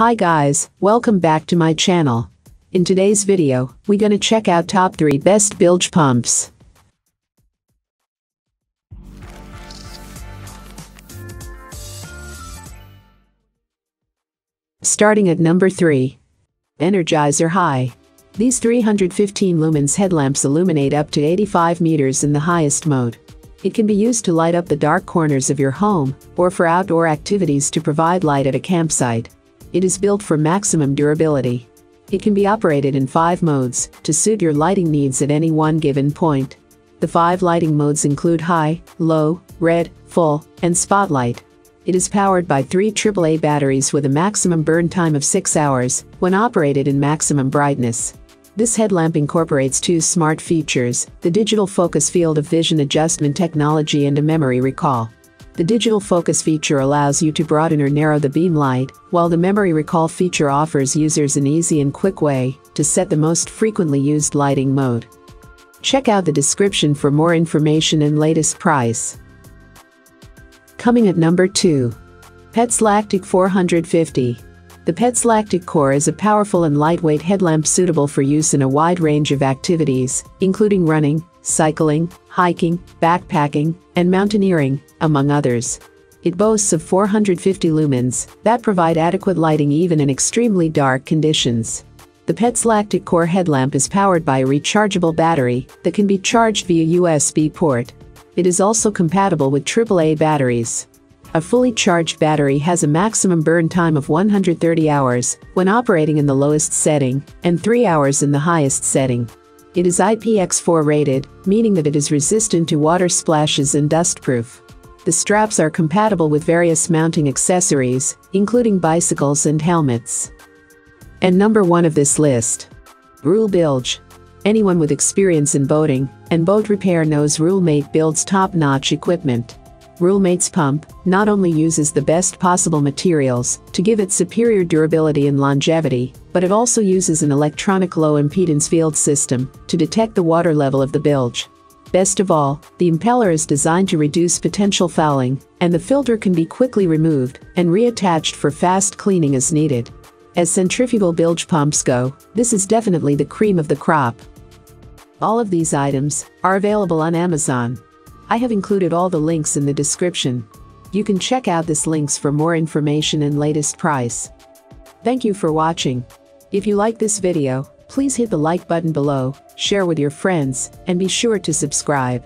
Hi guys, welcome back to my channel. In today's video, we gonna check out top 3 best bilge pumps. Starting at number 3. Energizer High. These 315 lumens headlamps illuminate up to 85 meters in the highest mode. It can be used to light up the dark corners of your home, or for outdoor activities to provide light at a campsite. It is built for maximum durability. It can be operated in five modes to suit your lighting needs at any one given point. The five lighting modes include high, low, red, full, and spotlight. It is powered by three AAA batteries with a maximum burn time of 6 hours when operated in maximum brightness. This headlamp incorporates two smart features, the digital focus field of vision adjustment technology and a memory recall. The digital focus feature allows you to broaden or narrow the beam light, while the memory recall feature offers users an easy and quick way to set the most frequently used lighting mode. Check out the description for more information and latest price. Coming at number 2. Petzl Actik 450 the Petzl Actik Core is a powerful and lightweight headlamp suitable for use in a wide range of activities, including running, cycling, hiking, backpacking, and mountaineering, among others. It boasts of 450 lumens that provide adequate lighting even in extremely dark conditions. The Petzl Actik Core headlamp is powered by a rechargeable battery that can be charged via USB port. It is also compatible with AAA batteries. A fully charged battery has a maximum burn time of 130 hours when operating in the lowest setting and 3 hours in the highest setting. It is IPX4 rated, meaning that it is resistant to water splashes and dustproof. The straps are compatible with various mounting accessories, including bicycles and helmets. And number 1 of this list. Rule Bilge. Anyone with experience in boating and boat repair knows Rule-Mate builds top-notch equipment. Rule-Mate's pump not only uses the best possible materials to give it superior durability and longevity, but it also uses an electronic low impedance field system to detect the water level of the bilge. Best of all, the impeller is designed to reduce potential fouling, and the filter can be quickly removed and reattached for fast cleaning as needed. As centrifugal bilge pumps go, this is definitely the cream of the crop. All of these items are available on Amazon. I have included all the links in the description. You can check out this links for more information and latest price. Thank you for watching. If you like this video, please hit the like button below, share with your friends, and be sure to subscribe.